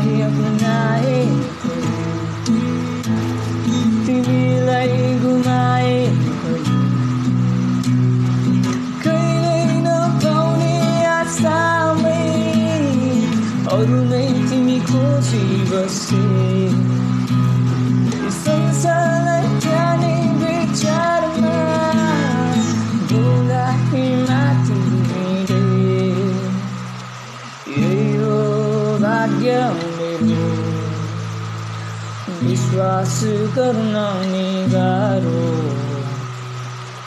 अपनाए तिमीलाई गुमाए कहिल्यै नपाउने आशामै अरूमै तिमी खोजी बसे ज्ञामे विश्वास करो